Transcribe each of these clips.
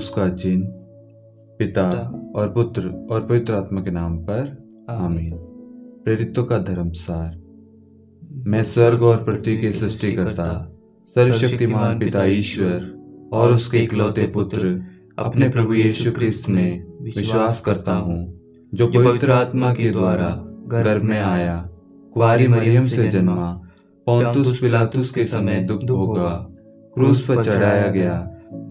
क्रूस का चिन्ह पिता। और पुत्र और पवित्र आत्मा के नाम पर आमीन। प्रेरितों का धर्म सार मैं स्वर्ग और पृथ्वी के सृष्टिकर्ता सर्वशक्तिमान पिता ईश्वर और उसके इकलौते पुत्र अपने प्रभु यीशु क्रिस्त में विश्वास करता हूँ जो पवित्र आत्मा के द्वारा गर्भ में आया। कुआरी मरियम से जन्मा पौंतुस पिलातुस के समय दुख भोगा। क्रूस पर चढ़ाया गया।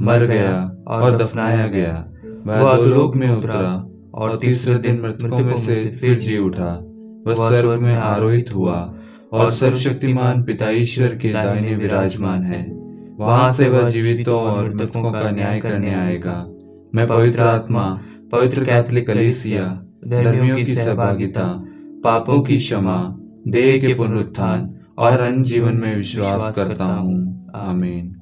मर गया और दफनाया गया। वह अधोलोक में उतरा और तीसरे दिन मृतकों में से फिर जी उठा। वह स्वर्ग में आरोहित हुआ और सर्वशक्तिमान पिता ईश्वर के दाहिने विराजमान है। वहाँ से वह जीवितों और मृतकों का न्याय करने आएगा। मैं पवित्र आत्मा पवित्र कैथलिक कलीसिया धर्मियों की सहभागिता पापों की क्षमा देह के पुनरुत्थान और अन्य जीवन में विश्वास करता हूँ। आमीन।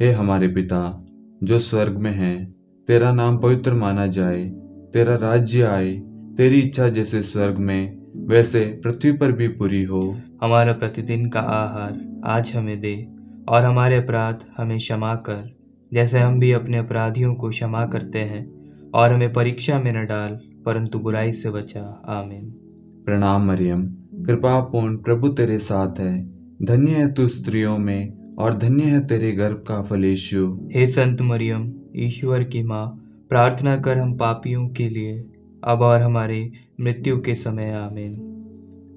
हे हमारे पिता जो स्वर्ग में है तेरा नाम पवित्र माना जाए तेरा राज्य आए तेरी इच्छा जैसे स्वर्ग में वैसे पृथ्वी पर भी पूरी हो। हमारा प्रतिदिन का आहार आज हमें दे और हमारे अपराध हमें क्षमा कर जैसे हम भी अपने अपराधियों को क्षमा करते हैं और हमें परीक्षा में न डाल परंतु बुराई से बचा। आमीन। प्रणाम मरियम कृपा पूर्ण प्रभु तेरे साथ है धन्य है तू स्त्रियों में और धन्य है तेरे गर्भ का फल यीशु। हे संत मरियम ईश्वर की माँ प्रार्थना कर हम पापियों के लिए अब और हमारे मृत्यु के समय आमीन।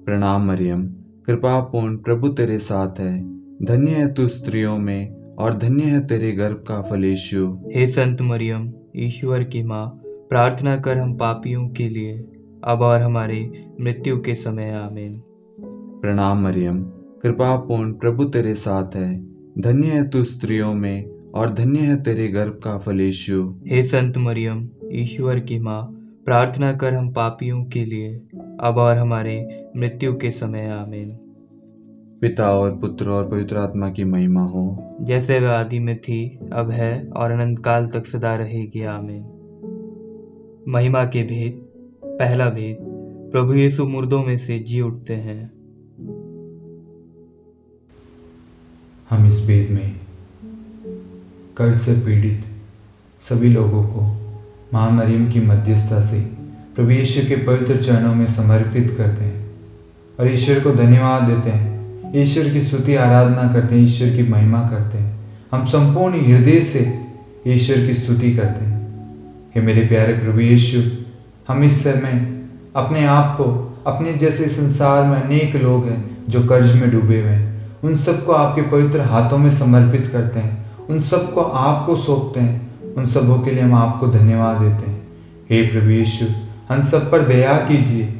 प्रणाम मरियम कृपा पूर्ण प्रभु तेरे साथ है। धन्य है तू स्त्रियों में और धन्य है तेरे गर्भ का फल यीशु। हे संत मरियम ईश्वर की माँ प्रार्थना कर हम पापियों के लिए अब और हमारे मृत्यु के समय आमीन। प्रणाम मरियम कृपा पूर्ण प्रभु तेरे साथ है। धन्य है तू स्त्रियों में और धन्य है तेरे गर्भ का फल यीशु। हे संत मरियम ईश्वर की माँ प्रार्थना कर हम पापियों के लिए अब और हमारे मृत्यु के समय आमीन। पिता और पुत्र और पवित्र आत्मा की महिमा हो। जैसे वह आदि में थी अब है और अनंत काल तक सदा रहेगी आमीन। महिमा के भेद पहला भेद प्रभु यीशु मुर्दों में से जी उठते हैं। हम इस वेद में कर्ज से पीड़ित सभी लोगों को माँ मरियम की मध्यस्थता से प्रभु यीशु के पवित्र चरणों में समर्पित करते हैं और ईश्वर को धन्यवाद देते हैं। ईश्वर की स्तुति, आराधना करते हैं, ईश्वर की महिमा करते हैं। हम संपूर्ण हृदय से ईश्वर की स्तुति करते हैं। हे मेरे प्यारे प्रभु यीशु, हम इस समय अपने आप को, अपने जैसे संसार में अनेक लोग हैं जो कर्ज में डूबे हुए हैं। उन सबको आपके पवित्र हाथों में समर्पित करते हैं। उन सबको आपको सौंपते हैं। उन सबों के लिए हम आपको धन्यवाद देते हैं। हे प्रभु यीशु, हम सब पर दया कीजिए।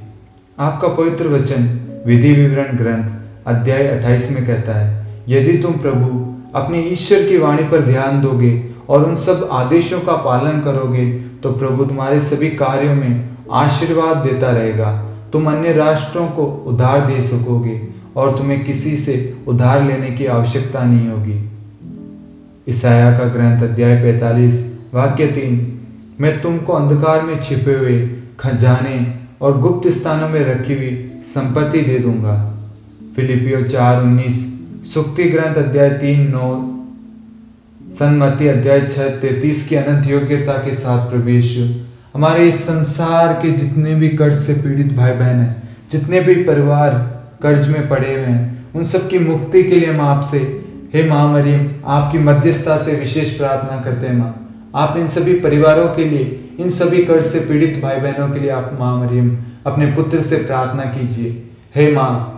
आपका पवित्र वचन विधि विवरण ग्रंथ अध्याय 28 में कहता है, यदि तुम प्रभु अपने ईश्वर की वाणी पर ध्यान दोगे और उन सब आदेशों का पालन करोगे तो प्रभु तुम्हारे सभी कार्यों में आशीर्वाद देता रहेगा। तुम अन्य राष्ट्रों को उधार दे सकोगे। और तुम्हें किसी से उधार लेने की आवश्यकता नहीं होगी। ईसाया का ग्रंथ अध्याय 45 वाक्य तीन, मैं तुमको अंधकार में छिपे हुए, खजाने और गुप्त स्थानों में रखी हुई संपत्ति दे दूँगा। फिलिपियो चार उन्नीस, सुक्ति ग्रंथ अध्याय तीन, नौ, सन्मति अध्याय छह, तैतीस की अनंत योग्यता के साथ प्रवेश। हमारे इस संसार के जितने भी कर्ज से पीड़ित भाई बहन हैं, जितने भी परिवार कर्ज में पड़े हुए हैं। उन सब की मुक्ति के लिए हम आपसे, हे माँ मरियम, आपकी मध्यस्थता से विशेष प्रार्थना करते हैं माँ। आप इन सभी परिवारों के लिए, इन सभी कर्ज से पीड़ित भाई बहनों के लिए आप माँ मरियम, अपने पुत्र से प्रार्थना कीजिए। हे माँ,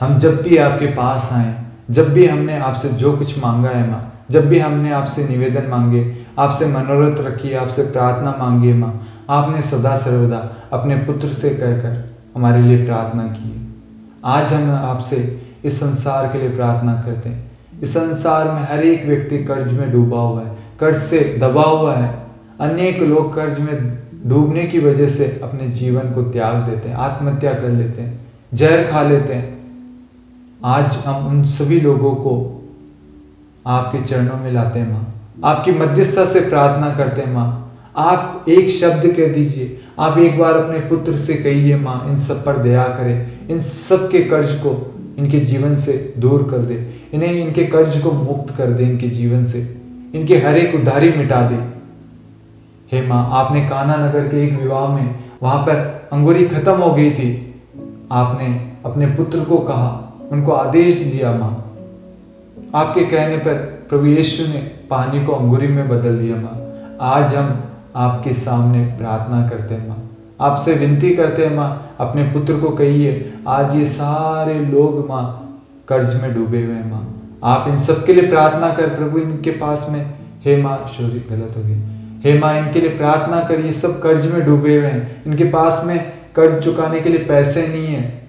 हम जब भी आपके पास आए, जब भी हमने आपसे जो कुछ मांगा है माँ, जब भी हमने आपसे निवेदन मांगे, आपसे मनोरथ रखी, आपसे प्रार्थना मांगी माँ, आपने सदा सर्वदा अपने पुत्र से कहकर हमारे लिए प्रार्थना की है। आज हम आपसे इस संसार के लिए प्रार्थना करते हैं। इस संसार में हर एक व्यक्ति कर्ज में डूबा हुआ है, कर्ज से दबा हुआ है। अनेक लोग कर्ज में डूबने की वजह से अपने जीवन को त्याग देते हैं, आत्महत्या कर लेते हैं, जहर खा लेते हैं। आज हम उन सभी लोगों को आपके चरणों में लाते हैं, माँ। आपकी मध्यस्थता से प्रार्थना करते हैं, माँ। आप एक शब्द कह दीजिए, आप एक बार अपने पुत्र से कहिए, माँ, इन सब पर दया करें। इन सब के कर्ज को इनके जीवन से दूर कर दे। इन्हें इनके कर्ज को मुक्त कर दे इनके जीवन से। इनके हर एक उधारी मिटा दे। हे माँ, आपने काना नगर के एक विवाह में वहाँ पर अंगूरी खत्म हो गई थी। आपने अपने पुत्र को कहा, उनको आदेश दिया माँ। आपके कहने पर प्रभु यीशु ने पानी को अंगूरी में बदल दिया माँ। आज हम आपके सामने प्रार्थना करते हैं माँ। आपसे विनती करते हैं माँ अपने पुत्र को कहिए, आज ये सारे लोग माँ कर्ज में डूबे हुए हैं माँ। आप इन सबके लिए प्रार्थना कर प्रभु इनके पास में। हे माँ, शोरी गलत हो गई। हे माँ, इनके लिए प्रार्थना कर, ये सब कर्ज में डूबे हुए हैं। इनके पास में कर्ज चुकाने के लिए पैसे नहीं है।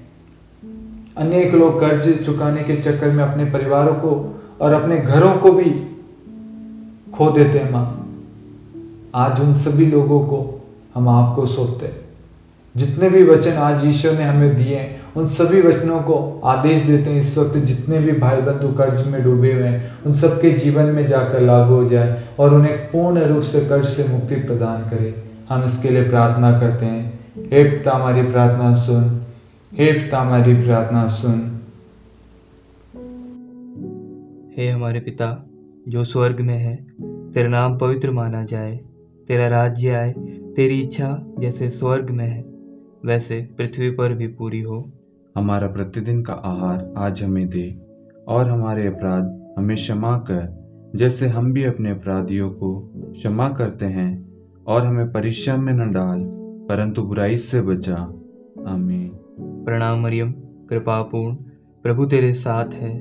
अनेक लोग कर्ज चुकाने के चक्कर में अपने परिवारों को और अपने घरों को भी खो देते हैं माँ। आज उन सभी लोगों को हम आपको सौंपते हैं। जितने भी वचन आज ईश्वर ने हमें दिए हैं, उन सभी वचनों को आदेश देते हैं इस वक्त जितने भी भाई बंधु कर्ज में डूबे हुए हैं, उन सबके जीवन में जाकर लागू हो जाए और उन्हें पूर्ण रूप से कर्ज से मुक्ति प्रदान करे। हम इसके लिए प्रार्थना करते हैं। हे पिता, हमारी प्रार्थना सुन। हे पिता, हमारी प्रार्थना सुन। हे हमारे पिता, जो स्वर्ग में है, तेरा नाम पवित्र माना जाए। तेरा राज्य आए, तेरी इच्छा जैसे स्वर्ग में है। वैसे पृथ्वी पर भी पूरी हो। हमारा प्रतिदिन का आहार आज हमें दे और हमारे अपराध हमें क्षमा कर जैसे हम भी अपने अपराधियों को क्षमा करते हैं और हमें परीक्षा में न डाल परंतु बुराई से बचा। आमीन। प्रणाम मरियम कृपापूर्ण प्रभु तेरे साथ है।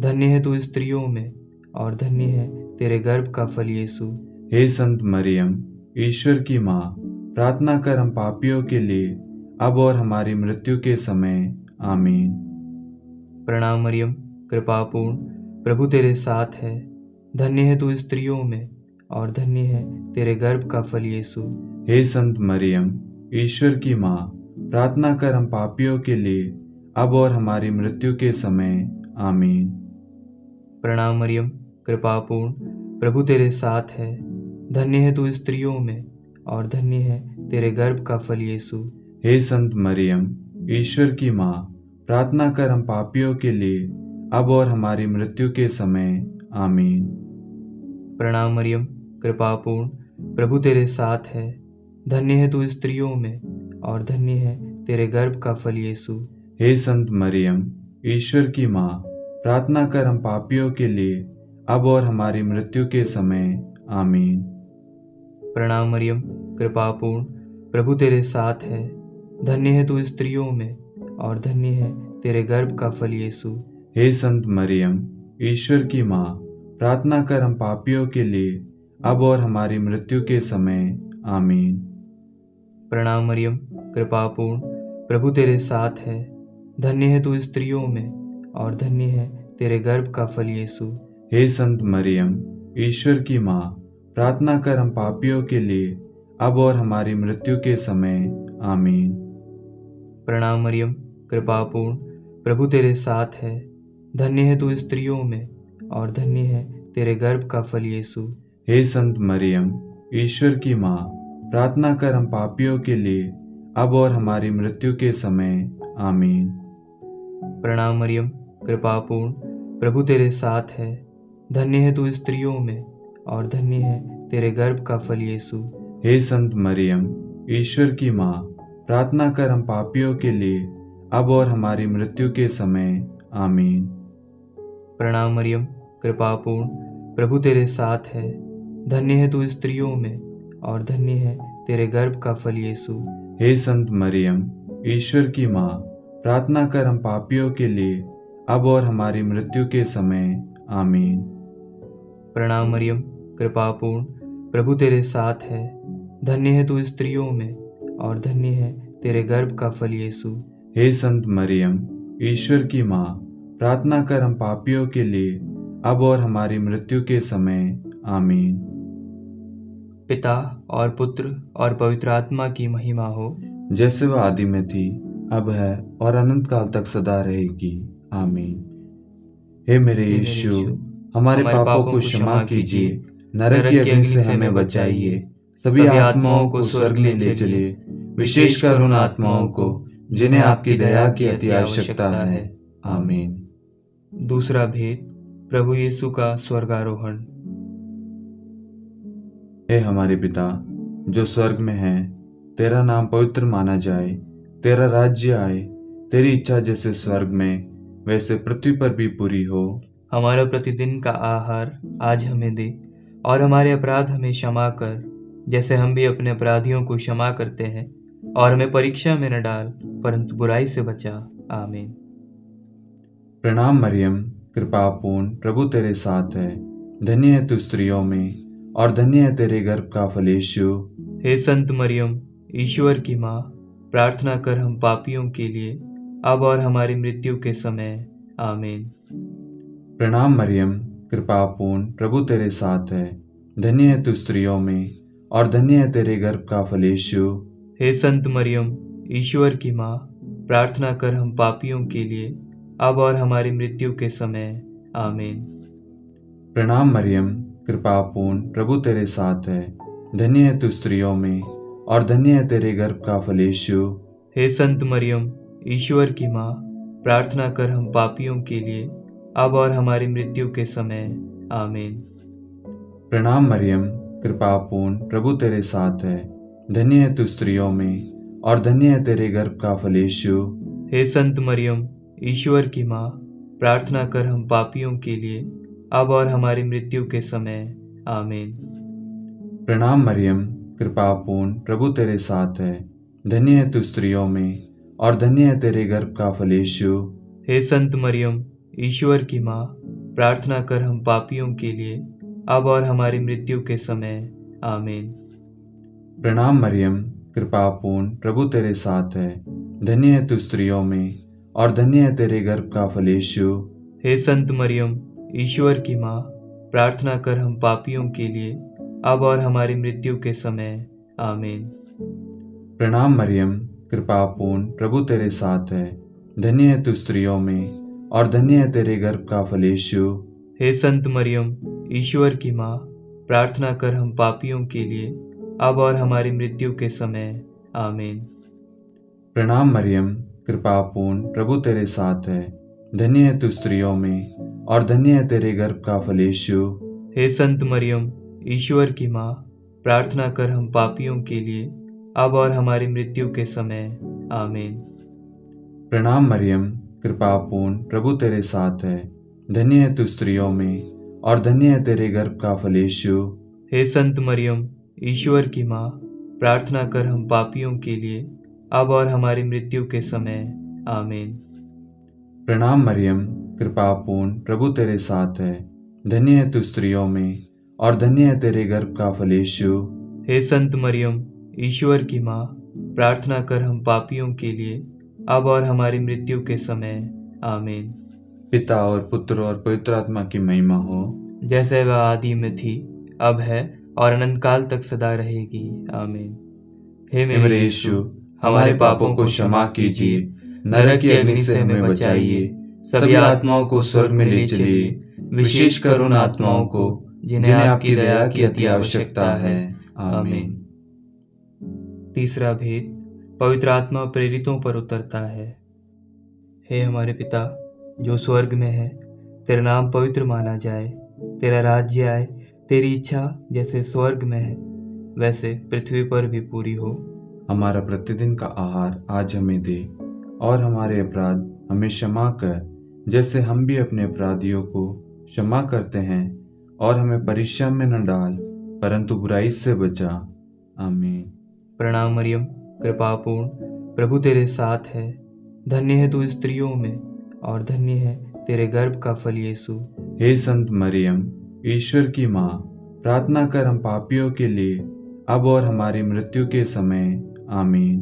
धन्य है तू स्त्रियों में और धन्य है तेरे गर्भ का फल यीशु। हे संत मरियम ईश्वर की माँ प्रार्थना कर हम पापियों के लिए अब और हमारी मृत्यु के समय आमीन। प्रणाम मरियम कृपापूर्ण प्रभु तेरे साथ है। धन्य है तू स्त्रियों में और धन्य है तेरे गर्भ का फल यीशु। हे संत मरियम ईश्वर की माँ प्रार्थना कर हम पापियों के लिए अब और हमारी मृत्यु के समय आमीन। प्रणाम मरियम कृपापूर्ण प्रभु तेरे साथ है। धन्य है तू स्त्रियों में और धन्य है तेरे गर्भ का फल यीशु। हे संत मरियम ईश्वर की माँ प्रार्थना कर हम पापियों के लिए अब और हमारी मृत्यु के समय। आमीन। प्रणाम मरियम कृपापूर्ण प्रभु तेरे साथ है। धन्य है तू स्त्रियों में और धन्य है तेरे गर्भ का फल यीशु। हे संत मरियम ईश्वर की माँ प्रार्थना कर हम पापियों के लिए अब और हमारी मृत्यु के समय। आमीन। प्रणाम मरियम कृपापूर्ण प्रभु तेरे साथ है। धन्य है तू स्त्रियों में और धन्य है तेरे गर्भ का फल यीशु। हे संत मरियम ईश्वर की माँ प्रार्थना कर हम पापियों के लिए अब और हमारी मृत्यु के समय आमीन। प्रणाम मरियम कृपापूर्ण प्रभु तेरे साथ है। धन्य है तू स्त्रियों में और धन्य है तेरे गर्भ का फल यीशु। हे संत मरियम ईश्वर की माँ प्रार्थना कर हम पापियों के लिए अब और हमारी मृत्यु के समय आमीन। प्रणाम मरियम कृपापूर्ण प्रभु तेरे साथ है। धन्य है तू स्त्रियों में और धन्य है तेरे गर्भ का फल यीशु। हे संत मरियम ईश्वर की माँ प्रार्थना कर हम पापियों के लिए अब और हमारी मृत्यु के समय। आमीन। प्रणाम मरियम कृपापूर्ण प्रभु तेरे साथ है। धन्य है तू स्त्रियों में और धन्य है तेरे गर्भ का फल यीशु। हे संत मरियम ईश्वर की माँ प्रार्थना कर हम पापियों के लिए अब और हमारी मृत्यु के समय। आमीन। प्रणाम मरियम कृपापूर्ण प्रभु तेरे साथ है। धन्य है तू स्त्रियों में और धन्य है तेरे गर्भ का फल यीशु। हे संत मरियम ईश्वर की माँ प्रार्थना कर हम पापियों के लिए अब और हमारी मृत्यु के समय। आमीन। प्रणाम मरियम कृपापूर्ण प्रभु तेरे साथ है। धन्य है तू स्त्रियों में और धन्य है तेरे गर्भ का फल यीशु। हे संत मरियम ईश्वर की माँ प्रार्थना कर हम पापियों के लिए अब और हमारी मृत्यु के समय आमीन। पिता और पुत्र और पवित्र आत्मा की महिमा हो। जैसे वह आदि में थी अब है और अनंत काल तक सदा रहेगी आमीन। हे मेरे यीशु हमारे पापों को क्षमा कीजिए नरक की अग्नि से हमें बचाइए। सभी आत्माओं को स्वर्ग में ले चलिए। विशेषकर उन आत्माओं को जिन्हें आपकी दया की अति आवश्यकता है। आमीन। दूसरा भेद प्रभु यीशु का स्वर्गारोहण। हे हमारे पिता जो स्वर्ग में है तेरा नाम पवित्र माना जाए तेरा राज्य आए तेरी इच्छा जैसे स्वर्ग में वैसे पृथ्वी पर भी पूरी हो। हमारा प्रतिदिन का आहार आज हमें दे और हमारे अपराध हमें क्षमा कर जैसे हम भी अपने अपराधियों को क्षमा करते हैं और हमें परीक्षा में न डाल परंतु बुराई से बचा। आमीन। प्रणाम मरियम कृपापूर्ण प्रभु तेरे साथ है। धन्य है तू स्त्रियों में और धन्य है तेरे गर्भ का फलेशु हे संत मरियम ईश्वर की माँ प्रार्थना कर हम पापियों के लिए अब और हमारी मृत्यु के समय। आमीन। प्रणाम मरियम कृपापूर्ण प्रभु तेरे साथ है। धन्य है तू स्त्रियों में और धन्य है तेरे गर्भ का फलेशु हे संत मरियम ईश्वर की माँ प्रार्थना कर हम पापियों के लिए अब और हमारी मृत्यु के समय। आमीन। प्रणाम मरियम कृपा पूर्ण प्रभु तेरे साथ है। धन्य है तू स्त्रियों में और धन्य है तेरे गर्भ का फलेशु हे संत मरियम ईश्वर की माँ प्रार्थना कर हम पापियों के लिए अब और हमारी मृत्यु के समय। आमीन। प्रणाम मरियम कृपापूर्ण प्रभु तेरे साथ है। धन्य है तू स्त्रियों में और धन्य है तेरे गर्भ का फलेशु हे संत मरियम ईश्वर की माँ प्रार्थना कर हम पापियों के लिए अब और हमारी मृत्यु के समय। आमीन। प्रणाम मरियम कृपापूर्ण प्रभु तेरे साथ है। धन्य है तू स्त्रियों में और धन्य है तेरे गर्भ का फलेशु हे संत मरियम ईश्वर की माँ प्रार्थना कर हम पापियों के लिए अब और हमारी मृत्यु के समय। आमीन। प्रणाम मरियम कृपापूर्ण प्रभु तेरे साथ है। धन्य है तू स्त्रियों में और धन्य है तेरे गर्भ का फलेशु हे संत मरियम ईश्वर की माँ प्रार्थना कर हम पापियों के लिए अब और हमारी मृत्यु के समय। आमीन। प्रणाम मरियम कृपापूर्ण प्रभु तेरे साथ है। धन्य है तू स्त्रियों में और धन्य है तेरे गर्भ का फलेशु हे संत मरियम ईश्वर की माँ प्रार्थना कर हम पापियों के लिए अब और हमारी मृत्यु के समय। आमीन। प्रणाम मरियम कृपापूर्ण प्रभु तेरे साथ है। धन्य है तू स्त्रियों में और धन्य है तेरे गर्भ का फलेशु हे संत मरियम ईश्वर की माँ प्रार्थना कर हम पापियों के लिए अब और हमारी मृत्यु के समय। आमीन। प्रणाम मरियम कृपापूर्ण प्रभु तेरे साथ है। धन्य है तू स्त्रियों में और धन्य है तेरे गर्भ का फलेशु हे संत मरियम ईश्वर की माँ प्रार्थना कर हम पापियों के लिए अब और हमारी मृत्यु के समय। आमीन। प्रणाम मरियम कृपापूर्ण प्रभु तेरे साथ है। धन्य है तू स्त्रियों में और धन्य है तेरे गर्भ का फलेशु हे संत मरियम ईश्वर की माँ प्रार्थना कर हम पापियों के लिए अब और हमारी मृत्यु के समय। आमीन। पिता और पुत्र और पवित्र आत्मा की महिमा हो। जैसे वह आदि में थी अब है और अनंत काल तक सदा रहेगी। आमीन। हे मेरे यीशु हमारे पापों को क्षमा कीजिए नरक की अग्नि से हमें बचाइए। सभी आत्माओं को स्वर्ग में ले चलिए। विशेष कर उन आत्माओं को जिन्हें आपकी दया की अति आवश्यकता है। आमीन। तीसरा भेद पवित्र आत्मा प्रेरितों पर उतरता है। हे हमारे पिता जो स्वर्ग में है तेरा नाम पवित्र माना जाए तेरा राज्य आए तेरी इच्छा जैसे स्वर्ग में है वैसे पृथ्वी पर भी पूरी हो। हमारा प्रतिदिन का आहार आज हमें दे और हमारे अपराध हमें क्षमा कर जैसे हम भी अपने अपराधियों को क्षमा करते हैं और हमें परीक्षा में न डाल परंतु बुराई से बचा। आमीन। प्रणाम मरियम कृपापूर्ण प्रभु तेरे साथ है धन्य है तू स्त्रियों में और धन्य है तेरे गर्भ का फल यीशु। हे संत मरियम ईश्वर की माँ प्रार्थना कर हम पापियों के लिए अब और हमारी मृत्यु के समय। आमीन।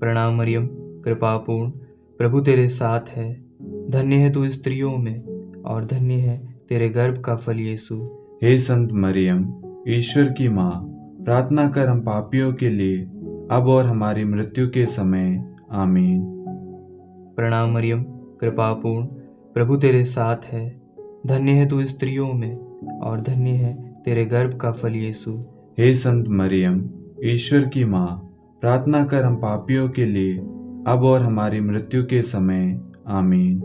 प्रणाम मरियम कृपापूर्ण प्रभु तेरे साथ है। धन्य है तू स्त्रियों में और धन्य है तेरे गर्भ का फल यीशु। हे संत मरियम ईश्वर की माँ प्रार्थना कर हम पापियों के लिए अब और हमारी मृत्यु के समय। आमीन। प्रणाम मरियम कृपापूर्ण प्रभु तेरे साथ है। धन्य है तू स्त्रियों में और धन्य है तेरे गर्भ का फल यीशु। हे संत मरियम ईश्वर की माँ प्रार्थना कर हम पापियों के लिए अब और हमारी मृत्यु के समय आमीन।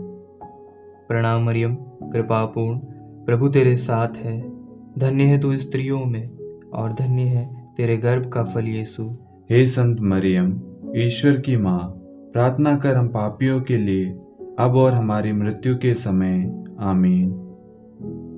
प्रणाम मरियम कृपापूर्ण प्रभु तेरे साथ है। धन्य है तू स्त्रियों में और धन्य है तेरे गर्भ का फल यीशु। हे संत मरियम ईश्वर की माँ प्रार्थना कर हम पापियों के लिए अब और हमारी मृत्यु के समय आमीन।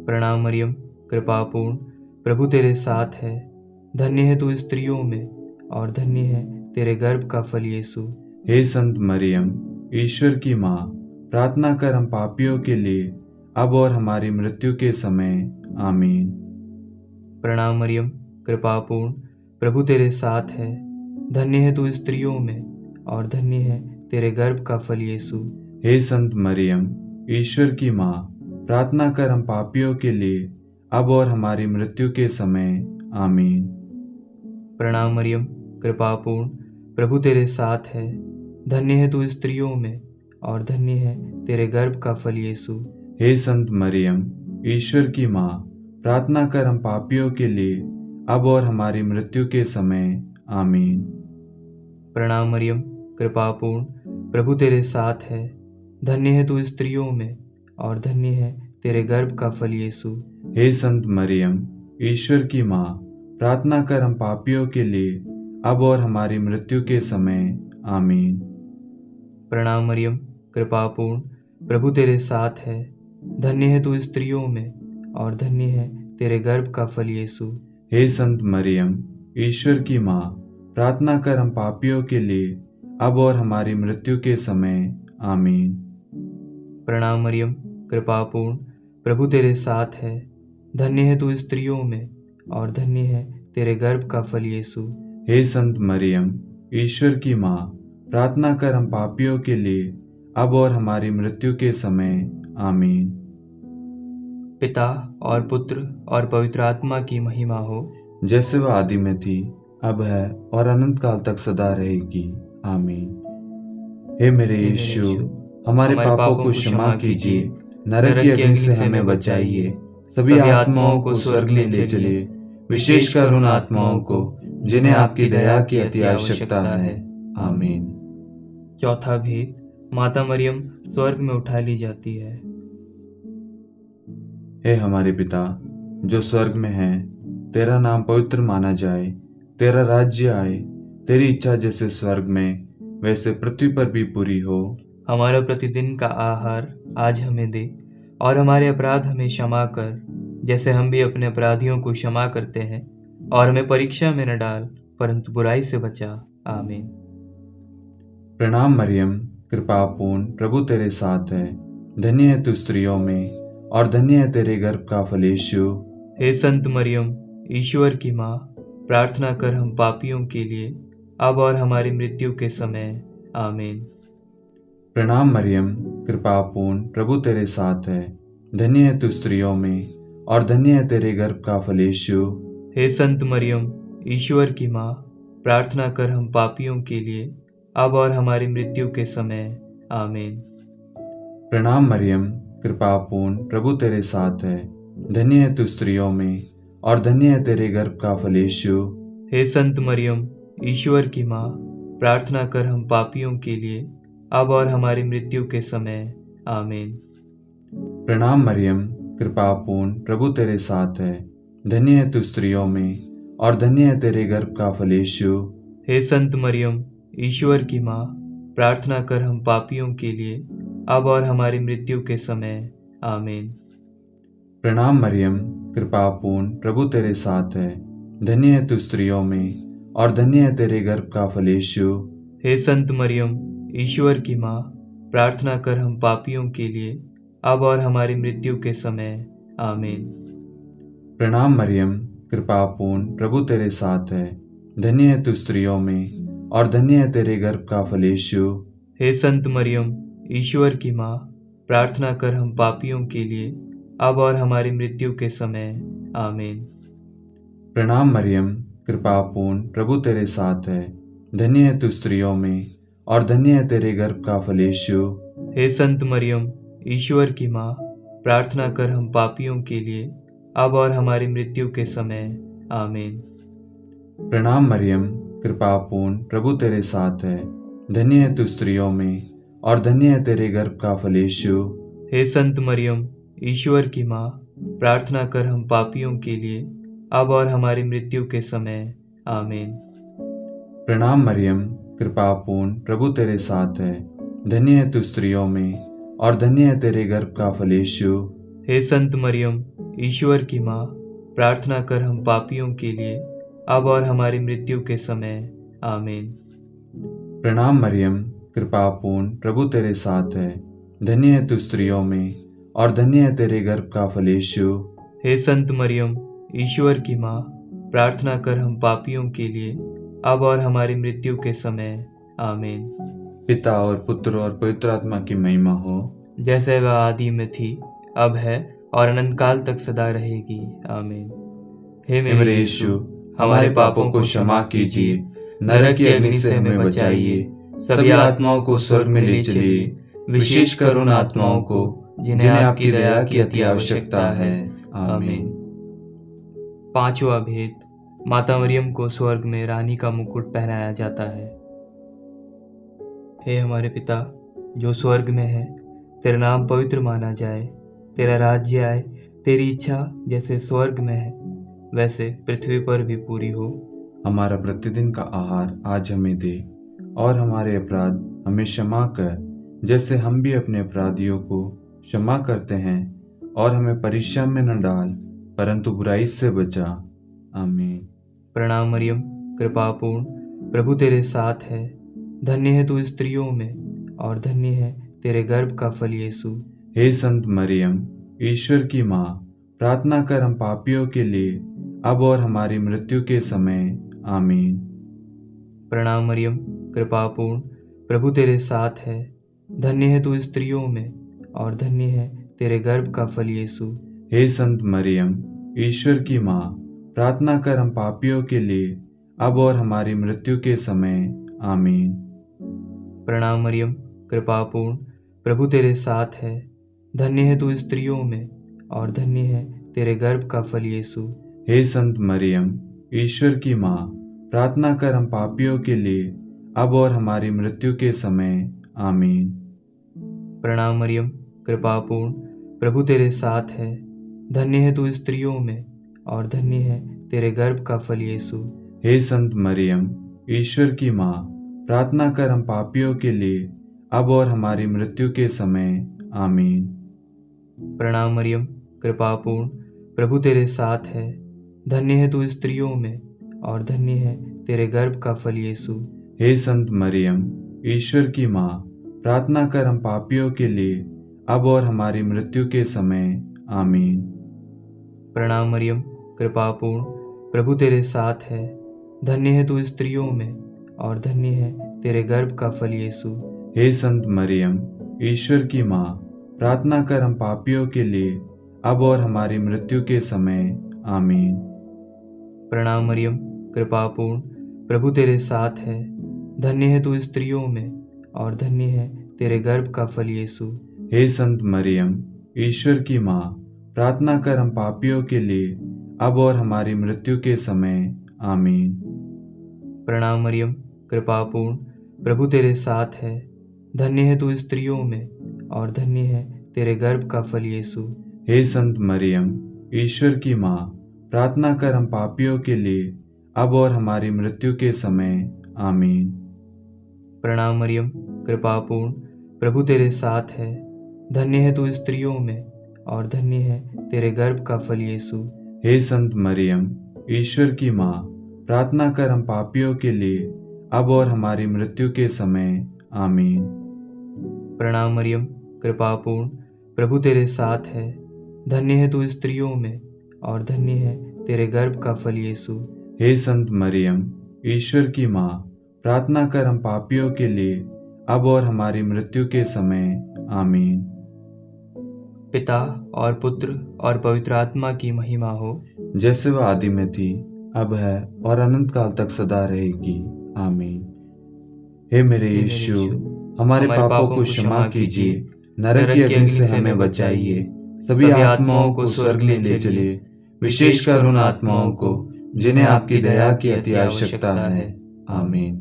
प्रणाम मरियम कृपापूर्ण प्रभु तेरे साथ है। धन्य है तू स्त्रियों में और धन्य है तेरे गर्भ का फल यीशु। हे संत मरियम ईश्वर की माँ प्रार्थना कर हम पापियों के लिए अब और हमारी मृत्यु के समय आमीन। प्रणाम मरियम कृपापूर्ण प्रभु तेरे साथ है। धन्य है तू स्त्रियों में और धन्य है तेरे गर्भ का फल यीशु। हे संत मरियम ईश्वर की माँ प्रार्थना कर हम पापियों के लिए अब और हमारी मृत्यु के समय। आमीन। प्रणाम मरियम कृपापूर्ण प्रभु तेरे साथ है। धन्य है तू स्त्रियों में और धन्य है तेरे गर्भ का फल यीशु। हे संत मरियम ईश्वर की माँ प्रार्थना कर हम पापियों के लिए अब और हमारी मृत्यु के समय। आमीन। प्रणाम मरियम कृपापूर्ण प्रभु तेरे साथ है। धन्य है तू स्त्रियों में और धन्य है तेरे गर्भ का फल यीशु। हे संत मरियम ईश्वर की माँ प्रार्थना कर हम पापियों के लिए अब और हमारी मृत्यु के समय आमीन। प्रणाम मरियम कृपापूर्ण प्रभु तेरे साथ है। धन्य है तू स्त्रियों में और धन्य है तेरे गर्भ का फल यीशु। हे संत मरियम ईश्वर की माँ प्रार्थना कर हम पापियों के लिए अब और हमारी मृत्यु के समय आमीन। प्रणाम मरियम कृपापूर्ण। प्रभु तेरे साथ है। धन्य है तू स्त्रियों में और धन्य है तेरे गर्भ का फल यीशु। हे संत मरियम ईश्वर की माँ प्रार्थना कर हम पापियों के लिए अब और हमारी मृत्यु के समय। आमीन। पिता और पुत्र और पवित्र आत्मा की महिमा हो। जैसे वह आदि में थी अब है और अनंत काल तक सदा रहेगी। आमीन। हे मेरे यीशु हमारे पापों को क्षमा कीजिए नरक की अग्नि से हमें बचाइए। सभी आत्माओं को स्वर्ग में ले चलिए। विशेषकर उन आत्माओं को जिन्हें आपकी दया की अति आवश्यकता है। आमीन। चौथा भेद माता मरियम स्वर्ग में उठा ली जाती है। हे हमारे पिता जो स्वर्ग में है तेरा नाम पवित्र माना जाए तेरा राज्य आए तेरी इच्छा जैसे स्वर्ग में वैसे पृथ्वी पर भी पूरी हो। हमारा प्रतिदिन का आहार आज हमें दे और हमारे अपराध हमें क्षमा कर जैसे हम भी अपने अपराधियों को क्षमा करते हैं और हमें परीक्षा में न डाल परंतु बुराई से बचा। आमीन। प्रणाम मरियम कृपापूर्ण प्रभु तेरे साथ है। धन्य है तू स्त्रियों में और धन्य है तेरे गर्भ का फल यीशु। हे संत मरियम ईश्वर की माँ प्रार्थना कर हम पापियों के लिए अब और हमारी मृत्यु के समय। आमीन। प्रणाम मरियम कृपापूर्ण प्रभु तेरे साथ है। धन्य है तू स्त्रियों में और धन्य है तेरे गर्भ का फलेशु हे संत मरियम ईश्वर की माँ प्रार्थना कर हम पापियों के लिए अब और हमारी मृत्यु के समय। आमीन। प्रणाम मरियम कृपापूर्ण प्रभु तेरे साथ है। धन्य है तू स्त्रियों में और धन्य है तेरे गर्भ का फलेशु हे संत मरियम ईश्वर की माँ प्रार्थना कर हम पापियों के लिए अब और हमारी मृत्यु के समय। आमीन। प्रणाम मरियम कृपापूर्ण प्रभु तेरे साथ है। धन्य है तू स्त्रियों में और धन्य है तेरे गर्भ का फलेशु हे संत मरियम ईश्वर की माँ प्रार्थना कर हम पापियों के लिए अब और हमारी मृत्यु के समय। आमीन। प्रणाम मरियम कृपापूर्ण प्रभु तेरे साथ है। धन्य है तू स्त्रियों में और धन्य है तेरे गर्भ का फलेशु हे संत मरियम ईश्वर की माँ प्रार्थना कर हम पापियों के लिए अब और हमारी मृत्यु के समय। आमीन। प्रणाम मरियम कृपापूर्ण प्रभु तेरे साथ है। धन्य है तू स्त्रियों में और धन्य है तेरे गर्भ का फल यीशु। हे संत मरियम ईश्वर की माँ प्रार्थना कर हम पापियों के लिए अब और हमारी मृत्यु के समय। आमीन। प्रणाम मरियम कृपापूर्ण प्रभु तेरे साथ है। धन्य है तू स्त्रियों में और धन्य है तेरे गर्भ का फल यीशु। हे संत मरियम ईश्वर की माँ प्रार्थना कर हम पापियों के लिए अब और हमारी मृत्यु के समय। आमीन। प्रणाम मरियम कृपापूर्ण प्रभु तेरे साथ है। धन्य है तू स्त्रियों में और धन्य है तेरे गर्भ का फल यीशु। हे संत मरियम ईश्वर की माँ प्रार्थना कर हम पापियों के लिए अब और हमारी मृत्यु के समय। आमीन। प्रणाम मरियम कृपापूर्ण प्रभु तेरे साथ है। धन्य है तू स्त्रियों में और धन्य है तेरे गर्भ का फलेशु हे संत मरियम ईश्वर की माँ प्रार्थना कर हम पापियों के लिए अब और हमारी मृत्यु के समय। आमीन। प्रणाम मरियम कृपापूर्ण प्रभु तेरे साथ है। धन्य है तू स्त्रियों में और धन्य है तेरे गर्भ का फलेशु हे संत मरियम ईश्वर की माँ प्रार्थना कर हम पापियों के लिए अब और हमारी मृत्यु के समय। आमीन। पिता और पुत्र और पवित्र आत्मा की महिमा हो। जैसे वह आदि में थी अब है और अनंत काल तक सदा रहेगी। आमीन। हे मेरे यीशु हमारे पापों को क्षमा कीजिए नरक की अग्नि से हमें बचाइए सभी आत्माओं को स्वर्ग में ले चलिए विशेष कर उन आत्माओं को जिन्हें आपकी दया की अति आवश्यकता है। आमीन। पांचवा भेद। माता मरियम को स्वर्ग में रानी का मुकुट पहनाया जाता है। हे हमारे पिता, जो स्वर्ग में है, तेरा नाम पवित्र माना जाए, तेरा राज्य आए, तेरी इच्छा जैसे स्वर्ग में है, वैसे पृथ्वी पर भी पूरी हो। हमारा प्रतिदिन का आहार आज हमें दे, और हमारे अपराध हमें क्षमा कर, जैसे हम भी अपने अपराधियों को क्षमा करते हैं, और हमें परीक्षा में न डाल, परंतु बुराई से बचा। आमीन। प्रणाम मरियम कृपापूर्ण। प्रभु तेरे साथ है। धन्य है तू स्त्रियों में और धन्य है तेरे गर्भ का फल यीशु। हे संत मरियम ईश्वर की माँ प्रार्थना कर हम पापियों के लिए अब और हमारी मृत्यु के समय। आमीन। प्रणाम मरियम कृपापूर्ण। प्रभु तेरे साथ है। धन्य है तू स्त्रियों में और धन्य है तेरे गर्भ का फल यीशु। हे संत मरियम ईश्वर की माँ प्रार्थना कर हम पापियों के लिए अब और हमारी मृत्यु के समय। आमीन। प्रणाम मरियम कृपापूर्ण प्रभु तेरे साथ है। धन्य है तू स्त्रियों में और धन्य है तेरे गर्भ का फल यीशु। हे संत मरियम ईश्वर की माँ प्रार्थना कर हम पापियों के लिए अब और हमारी मृत्यु के समय। आमीन। प्रणाम मरियम कृपापूर्ण प्रभु तेरे साथ है। धन्य है तू स्त्रियों में और धन्य है तेरे गर्भ का फल यीशु। हे संत मरियम ईश्वर की माँ प्रार्थना कर हम पापियों के लिए अब और हमारी मृत्यु के समय। आमीन। प्रणाम मरियम कृपापूर्ण प्रभु तेरे साथ है। धन्य है तू स्त्रियों में और धन्य है तेरे गर्भ का फल यीशु। हे संत मरियम ईश्वर की माँ प्रार्थना कर हम पापियों के लिए अब और हमारी मृत्यु के समय। आमीन। प्रणाम मरियम कृपापूर्ण प्रभु तेरे साथ है। धन्य है तू स्त्रियों में और धन्य है तेरे गर्भ का फल यीशु। हे संत मरियम ईश्वर की माँ प्रार्थना कर हम पापियों के लिए अब और हमारी मृत्यु के समय। आमीन। प्रणाम मरियम कृपापूर्ण प्रभु तेरे साथ है। धन्य है तू स्त्रियों में और धन्य है तेरे गर्भ का फल यीशु। हे संत मरियम ईश्वर की माँ प्रार्थना कर हम पापियों के लिए अब और हमारी मृत्यु के समय आमीन। प्रणाम मरियम कृपापूर्ण प्रभु तेरे साथ है। धन्य है तू स्त्रियों में और धन्य है तेरे गर्भ का फल यीशु। हे संत मरियम ईश्वर की माँ प्रार्थना कर हम पापियों के लिए अब और हमारी मृत्यु के समय आमीन। प्रणाम मरियम कृपापूर्ण प्रभु तेरे साथ है। धन्य है तू स्त्रियों में और धन्य है तेरे गर्भ का फल यीशु। हे संत मरियम ईश्वर की माँ प्रार्थना कर हम पापियों के लिए अब और हमारी मृत्यु के समय। आमीन। प्रणाम मरियम कृपापूर्ण प्रभु तेरे साथ है। धन्य है तू स्त्रियों में और धन्य है तेरे गर्भ का फल यीशु। हे संत मरियम ईश्वर की माँ प्रार्थना कर हम पापियों के लिए अब और हमारी मृत्यु के समय। आमीन। पिता और पुत्र और पवित्र आत्मा की महिमा हो। जैसे वह आदि में थी अब है और अनंत काल तक सदा रहेगी। आमीन। हे मेरे यीशु हमारे पापों को क्षमा कीजिए। नरक की अग्नि से हमें बचाइए। सभी आत्माओं को स्वर्ग में ले चलिए। विशेषकर उन आत्माओं को जिन्हें आपकी दया की अति आवश्यकता है। आमीन।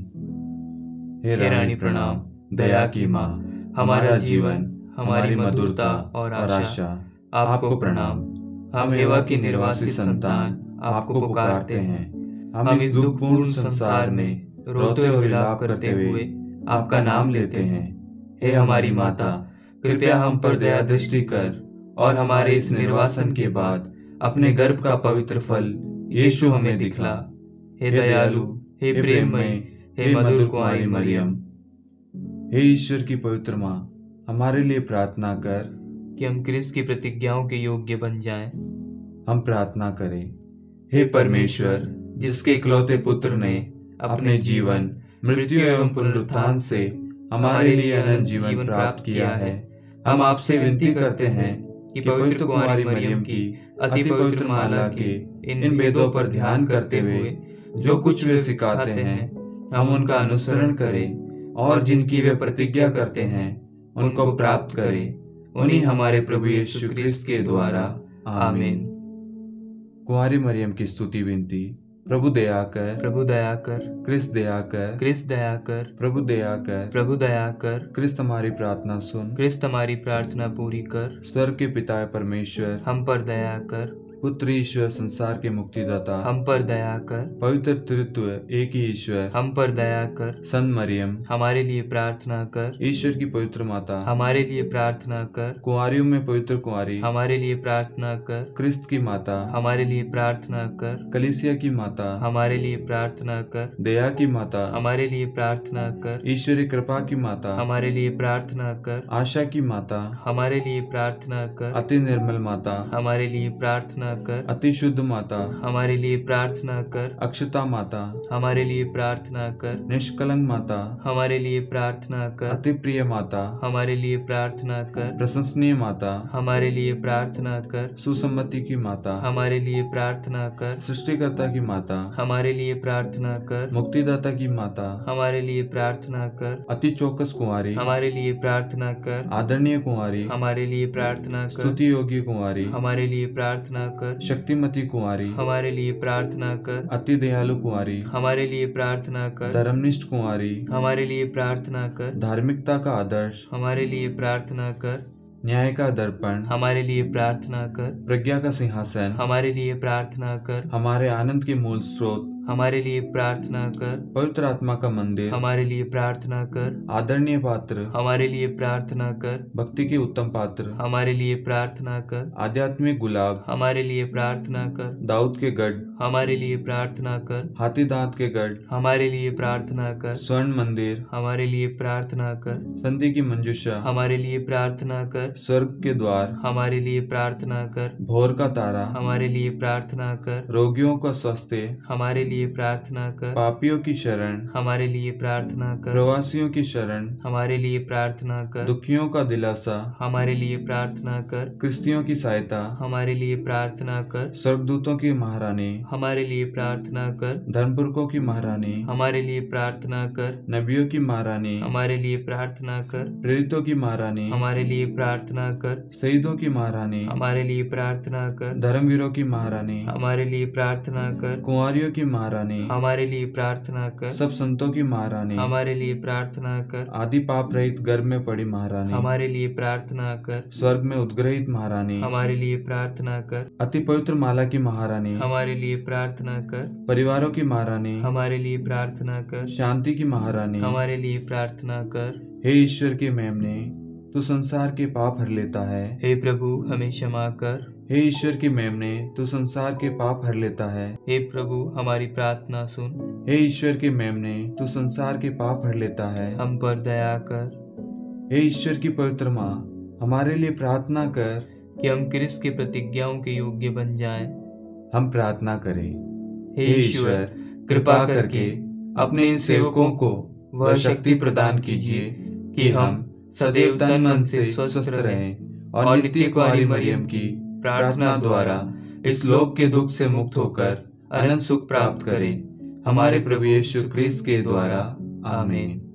हे रानी प्रणाम। दया की माँ हमारा जीवन हमारी मधुरता और आशा आपको प्रणाम। हम एवा की निर्वासित संतान आपको पुकारते हैं। हम इस दुखपूर्ण संसार में रोते और विलाप करते हुए आपका नाम लेते हैं। हे। हमारी माता कृपया हम पर दया दृष्टि कर और हमारे इस निर्वासन के बाद अपने गर्भ का पवित्र फल यीशु हमें दिखला। हे दयालु हे प्रेममय हे मधुर कुमारी मरियम। हे ईश्वर की पवित्र माँ हमारे लिए प्रार्थना कर कि हम क्रिस्त की प्रतिज्ञाओं के योग्य बन जाएँ। हम प्रार्थना करें हे परमेश्वर जिसके इकलौते पुत्र ने अपने जीवन मृत्यु एवं पुनरुत्थान से हमारे लिए अनंत जीवन प्राप्त किया है हम आपसे विनती करते हैं कि पवित्र कुमारी मरियम की अति पवित्र माला के इन वेदों पर ध्यान करते हुए जो कुछ वे सिखाते हैं हम उनका अनुसरण करें और जिनकी वे प्रतिज्ञा करते हैं उनको प्राप्त करें। उन्हीं हमारे प्रभु यीशु क्रिस्त के द्वारा। आमीन। कुमारी मरियम की स्तुति विनती। प्रभु दया कर। प्रभु दया कर। क्रिस्त दया कर। क्रिस्त दया कर। प्रभु दया कर। प्रभु दया कर। क्रिस्त हमारी प्रार्थना सुन। क्रिस्त हमारी प्रार्थना पूरी कर। स्वर्ग के पिता परमेश्वर। हम पर दया कर। पुत्र ईश्वर संसार के मुक्तिदाता। हम पर दया कर। पवित्र तृत्व एक ही ईश्वर। हम पर दया कर। संत मरियम। हमारे लिए प्रार्थना कर। ईश्वर की पवित्र माता। हमारे लिए प्रार्थना कर। कुआरियों में पवित्र कुआरी हमारे लिए प्रार्थना कर। क्रिस्त की माता। हमारे लिए प्रार्थना कर। कलिसिया की माता। हमारे लिए प्रार्थना कर। दया की माता। हमारे लिए प्रार्थना कर। ईश्वरी कृपा की माता। हमारे लिए प्रार्थना कर। आशा की माता। हमारे लिए प्रार्थना कर। अति निर्मल माता। हमारे लिए प्रार्थना कर अतिशुद्ध माता हमारे लिए प्रार्थना कर अक्षता माता हमारे लिए प्रार्थना कर निष्कलंक माता हमारे लिए प्रार्थना कर अति प्रिय माता हमारे लिए प्रार्थना कर प्रशंसनीय माता हमारे लिए प्रार्थना कर सुसम्मति की माता हमारे लिए प्रार्थना कर सृष्टिकर्ता की माता हमारे लिए प्रार्थना कर मुक्तिदाता की माता हमारे लिए प्रार्थना कर अति चौकस कुंवारी हमारे लिए प्रार्थना कर आदरणीय कुंवारी हमारे लिए प्रार्थना कर स्तुति योग्य कुंवारी हमारे लिए प्रार्थना कर शक्तिमती कुंवारी हमारे लिए प्रार्थना कर अति दयालु कुंवारी हमारे लिए प्रार्थना कर धर्मनिष्ठ कुंवारी हमारे लिए प्रार्थना कर धार्मिकता का आदर्श हमारे लिए प्रार्थना कर न्याय का दर्पण हमारे लिए प्रार्थना कर प्रज्ञा का सिंहासन हमारे लिए प्रार्थना कर हमारे आनंद के मूल स्रोत हमारे लिए प्रार्थना कर पवित्र आत्मा का मंदिर हमारे लिए प्रार्थना कर आदरणीय पात्र हमारे लिए प्रार्थना कर भक्ति के उत्तम पात्र हमारे लिए प्रार्थना कर आध्यात्मिक गुलाब हमारे लिए प्रार्थना कर दाऊद के गढ़ हमारे लिए प्रार्थना कर हाथी दांत के गढ़ हमारे लिए प्रार्थना कर स्वर्ण मंदिर हमारे लिए प्रार्थना कर संधि की मंजुषा हमारे लिए प्रार्थना कर स्वर्ग के द्वार हमारे लिए प्रार्थना कर भोर का तारा हमारे लिए प्रार्थना कर रोगियों का स्वास्थ्य हमारे लिए प्रार्थना कर पापियों की शरण हमारे लिए प्रार्थना कर प्रवासियों की शरण हमारे लिए प्रार्थना कर दुखियों का दिलासा हमारे लिए प्रार्थना कर क्रिस्तियों की सहायता हमारे लिए प्रार्थना कर स्वर्गदूतों की महारानी हमारे लिए प्रार्थना कर धर्मपुरकों की महारानी हमारे लिए प्रार्थना कर नबियों की महारानी हमारे लिए प्रार्थना कर प्रेरितों की महारानी हमारे लिए प्रार्थना कर शहीदों की महारानी हमारे लिए प्रार्थना कर धर्मवीरों की महारानी हमारे लिए प्रार्थना कर कुंवारियों की महारानी। हमारे लिए प्रार्थना कर। सब संतों की महारानी। हमारे लिए प्रार्थना कर। आदि पाप रहित गर्भ में पड़ी महारानी। हमारे लिए प्रार्थना कर। स्वर्ग में उद्ग्रहित महारानी। हमारे लिए प्रार्थना कर। अति पवित्र माला की महारानी। हमारे लिए प्रार्थना कर। परिवारों की महारानी। हमारे लिए प्रार्थना कर। शांति की महारानी। हमारे लिए प्रार्थना कर। हे ईश्वर के मेमने तू संसार के पाप हर लेता है। हे प्रभु हमें क्षमा कर। हे ईश्वर की मेमने तू संसार के पाप हर लेता है। हे प्रभु हमारी प्रार्थना सुन। हे ईश्वर के मेमने तू संसार के पाप हर लेता है। हम पर दया कर। हे ईश्वर की पवित्र माँ हमारे लिए प्रार्थना कर कि हम क्रिस्त की प्रतिज्ञाओं के योग्य बन जाएँ। हम प्रार्थना करें। हे ईश्वर कृपा करके अपने इन सेवकों को वह शक्ति प्रदान कीजिए कि हम सदैव तन मन से स्वस्थ रहें और नित्य कुमारी मरियम की प्रार्थना द्वारा इस लोक के दुख से मुक्त होकर अनंत सुख प्राप्त करें। हमारे प्रभु यीशु क्रिस्त के द्वारा, आमीन।